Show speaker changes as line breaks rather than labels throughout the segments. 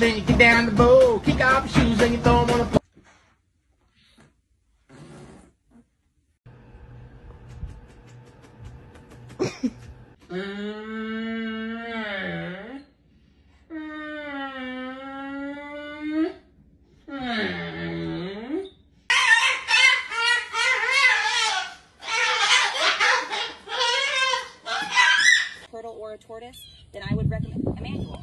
a you get down the bow. Kick off your shoes and you throw 'em on the floor.
turtle or a tortoise, then I would recommend a manual.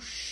Oh,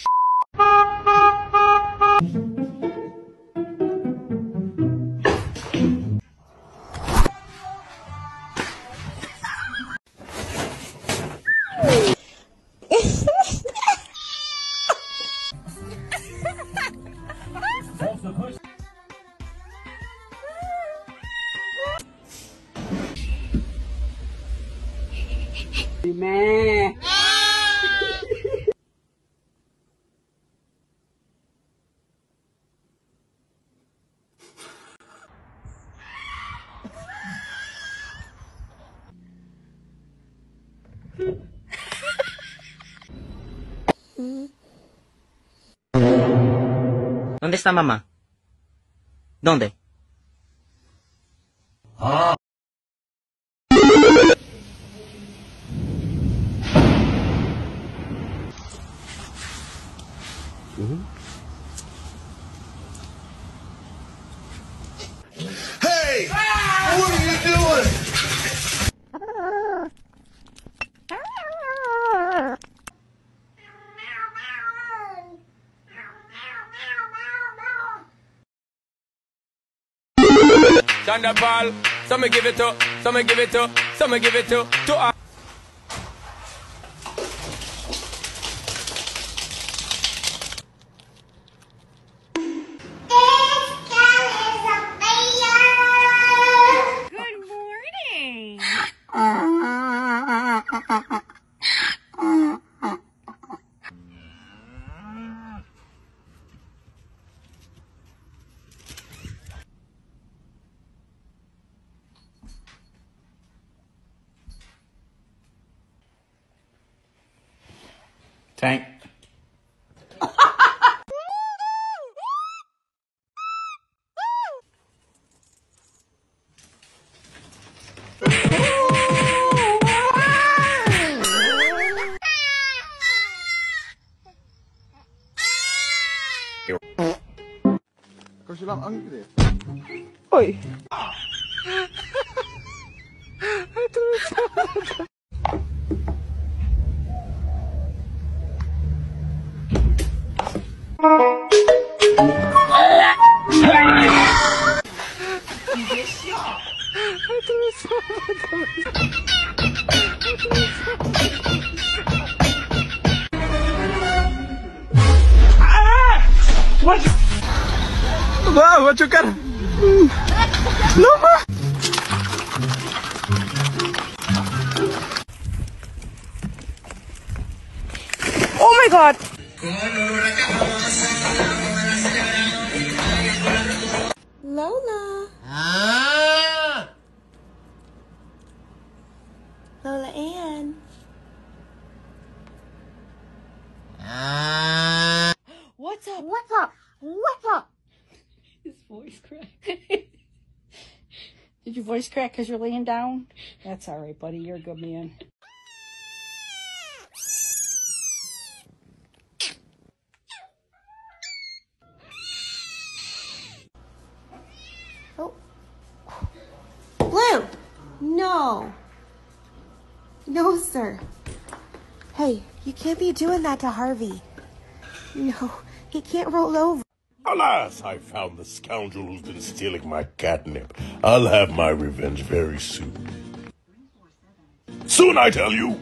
está mamá? ¿Dónde?
Ah.
Thunderball, some me give it to, some me give it to, some me give it to, to uh.
안그
래.
어 이. 你别
笑！我操！啊！我操！
Wow, va a chocar.
Oh my god.
Lola. Ah. Lola Ann.
What's up?
What's up? What's up?
His voice cracked. Did your voice crack because you're laying down? That's all right, buddy. You're a good man.
Oh. Blue! No. No, sir. Hey, you can't be doing that to Harvey. No, he can't roll over.
Alas, I found the scoundrel who's been stealing my catnip. I'll have my revenge very soon. Soon, I tell you!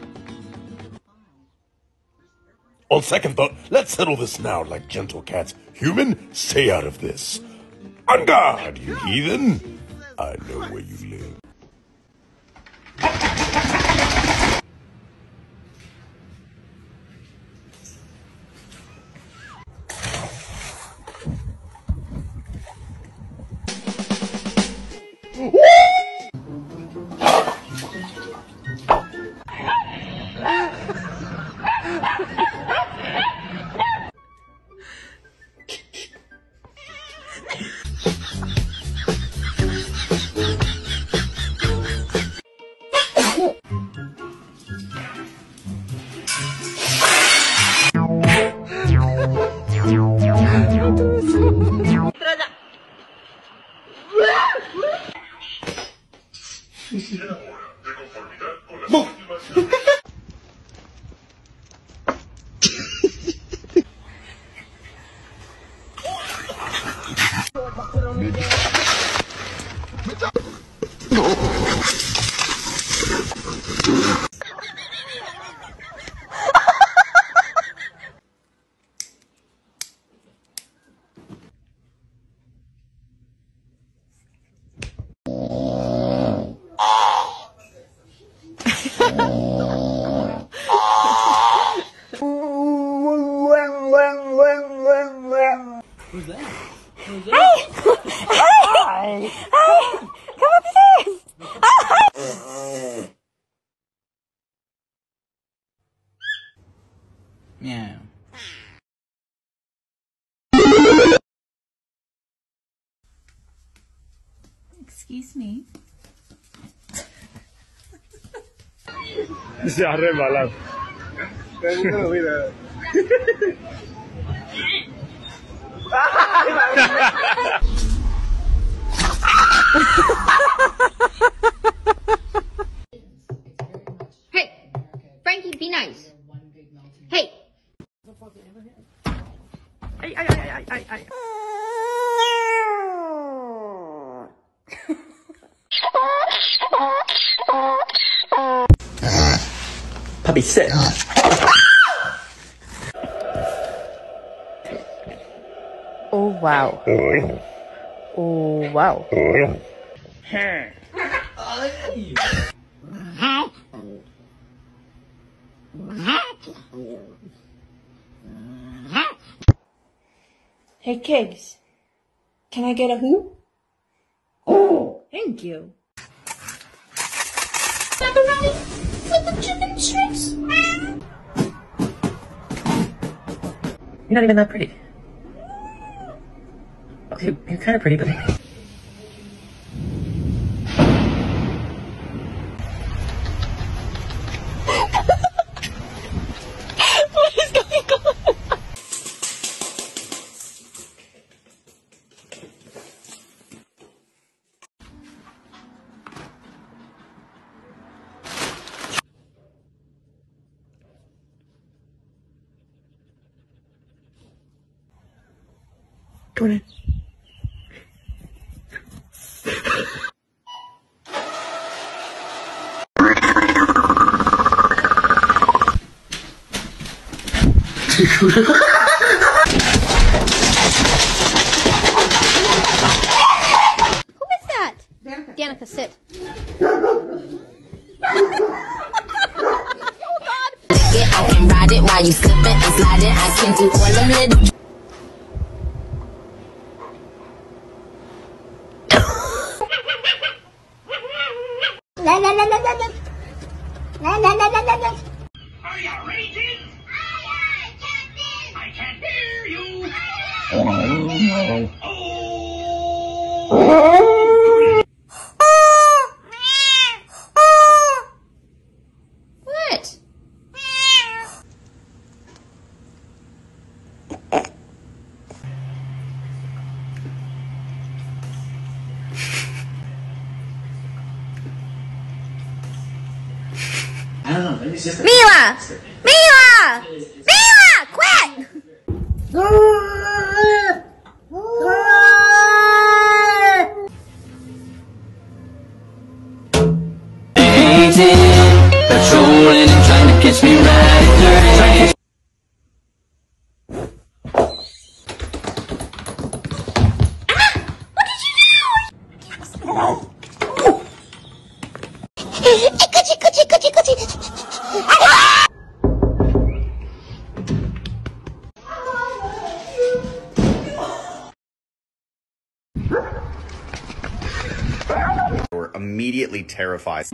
On second thought, let's settle this now like gentle cats. Human, stay out of this. On guard, you heathen! I know where you live.
nigga.
Excuse me.
Se ha resbalado.
Hey, Frankie, be nice. Hey.
Ay, ay, ay, ay, ay, ay.
Mm, Puppy, sit.
Oh, wow. Oh, wow.
Hey, Kigs. Can I get a who? Oh, thank you. Pepperoni with the chicken strips.
You're not even that pretty. Okay, you're kind of pretty, but.
Who is that? Danica. Danica, sit.
Oh, I can ride it while you slipping and sliding. I can do all them little.
Are you raging? I can't hear you.
What?
Mila! Mila! Mila! Quit!
Patrolling and trying to me right
immediately terrified.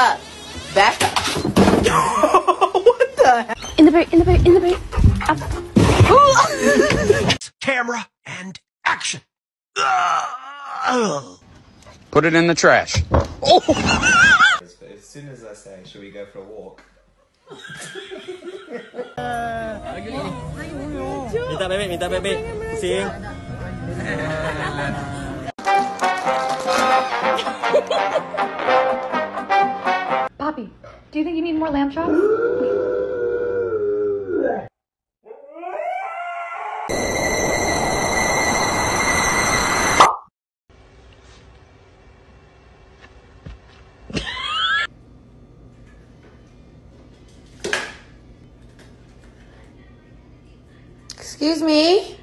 Back up.
In the boot, in the boot, in the boot.
Camera and action.
Put it in the trash. Oh.
As soon as I say, should we go for a walk?
Minta bebek, minta bebek. Sing.
Do you think you need more lamb chops?
Excuse me?